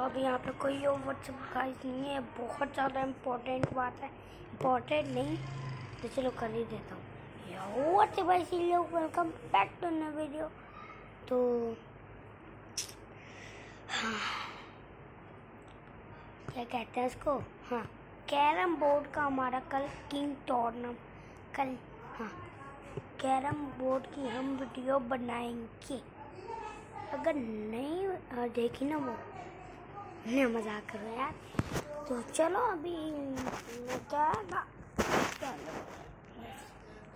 तो अभी यहाँ पे कोई व्हाट्सअप गाइस नहीं है। बहुत ज़्यादा इम्पोर्टेंट बात है। इम्पोर्टेंट नहीं तो चलो कर ही देता हूँ। लोग वेलकम बैक टू नया वीडियो तो हाँ। क्या कहते हैं इसको? हाँ कैरम बोर्ड का हमारा कल किंग टूर्नामेंट कल हाँ कैरम बोर्ड की हम वीडियो बनाएँगे। अगर नहीं देखी ना वो। मैं मज़ाक कर रहा यार। तो चलो अभी मैं क्या था चलो।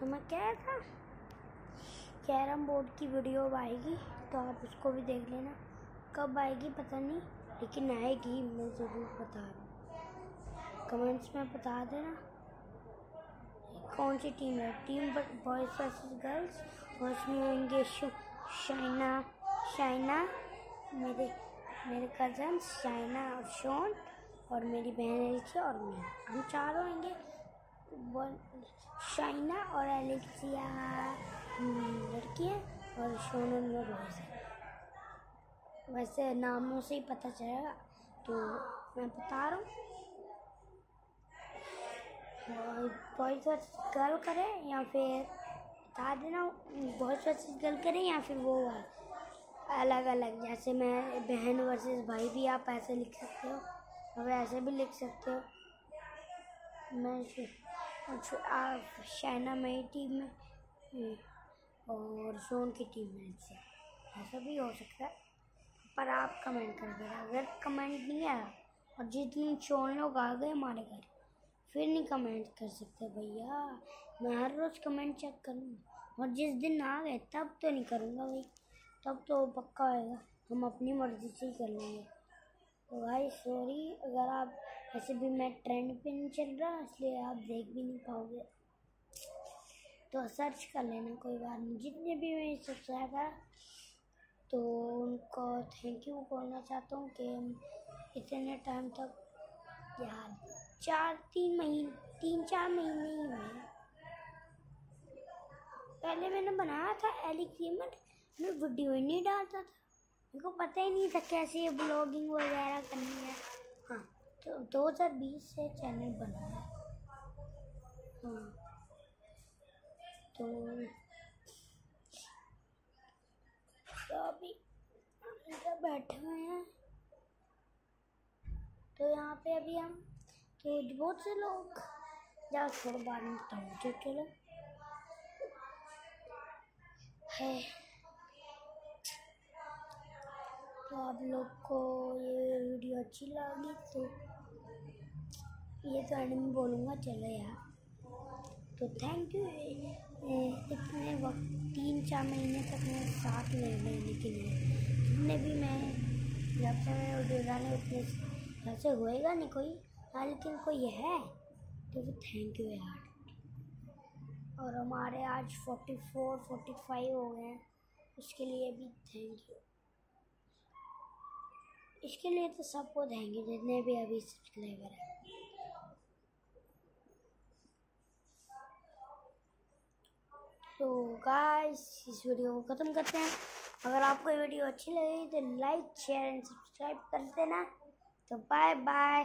तो मैं क्या था, कैरम बोर्ड की वीडियो आएगी तो आप उसको भी देख लेना। कब आएगी पता नहीं, लेकिन आएगी, मैं ज़रूर बता रहा कमेंट्स में बता देना कौन सी टीम है। टीम बॉयज़ वर्सेस गर्ल्स और उसमें होंगे शाइना शाइना, मेरे मेरे कज़न शाइना और शोन और मेरी बहन एलिक्सिया और मैं। हम चारों होंगे। शाइना और एलिक्सिया लड़की है और शोन उनमें बॉयज़ है। वैसे नामों से ही पता चलेगा तो मैं बता रहा हूँ। बॉयज़ वर्सेस गर्ल करें या फिर बता देना बॉयज़ वर्सेस गर्ल करें या फिर वो है अलग अलग जैसे मैं बहन वर्सेस भाई भी आप ऐसे लिख सकते हो और ऐसे भी लिख सकते हो। मैं आप शाइना मेरी टीम में हम्म, और सोन की टीम में से ऐसा भी हो सकता है पर आप कमेंट कर देना अगर कमेंट नहीं आया और जिस दिन शोन लोग आ गए हमारे घर फिर नहीं कमेंट कर सकते भैया मैं हर रोज़ कमेंट चेक करूँगा और जिस दिन आ गए तब तो नहीं करूँगा भाई। तब तो पक्का आएगा हम अपनी मर्ज़ी से ही कर लेंगे तो भाई सॉरी अगर आप ऐसे भी मैं ट्रेंड पे नहीं चल रहा, इसलिए आप देख भी नहीं पाओगे। तो सर्च कर लेना, कोई बात नहीं। जितने भी मेरे सब्सक्राइबर तो उनको थैंक यू बोलना चाहता हूँ कि इतने टाइम तक, यार, चार, तीन महीने, तीन, चार महीने ही हुए। पहले मैंने बनाया था एलिक्रीमेंट मैं वीडियो ही नहीं डालता था। मेरे को पता ही नहीं था कैसे ये ब्लॉगिंग वगैरह करनी है। हाँ तो 2020 से चैनल बना है। हाँ तो तो अभी बैठे हुए हैं। तो यहाँ पे अभी हम तो बहुत से लोग जाओ थोड़ा बाद में बताऊँ चलो। है। आप लोग को ये वीडियो अच्छी लगी तो ये तो एंड में बोलूँगा, चलो यार। तो थैंक यू इतने वक्त, तीन चार महीने तक मैं साथ में रहने के लिए, जितने भी मैं जब से मैं वीडियो डाले उतने घर से होएगा नहीं कोई हाँ लेकिन कोई है तो फिर थैंक यू यार। और हमारे आज फोर्टी फोर फोर्टी फाइव हो गए हैं, उसके लिए भी थैंक यू इसके लिए तो सबको देंगे जितने भी अभी सब्सक्राइबर हैं। तो गाइस इस वीडियो को ख़त्म करते हैं। अगर आपको ये वीडियो अच्छी लगी तो लाइक शेयर एंड सब्सक्राइब कर देना। तो बाय बाय